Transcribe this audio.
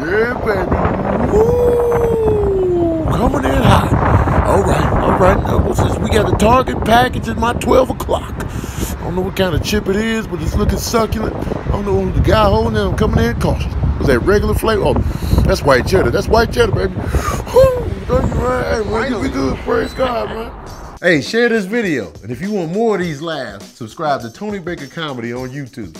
Yeah, baby. Woo! Coming in hot. All right, all right. Now, since we got a target package at my 12 o'clock. I don't know what kind of chip it is, but it's looking succulent. I don't know who the guy holding it. I'm coming in cautious. Was that regular flavor? Oh, that's white cheddar. That's white cheddar, baby. Woo! Thank you, man. Hey, man, we good. Praise God, man. Hey, share this video. And if you want more of these laughs, subscribe to Tony Baker Comedy on YouTube.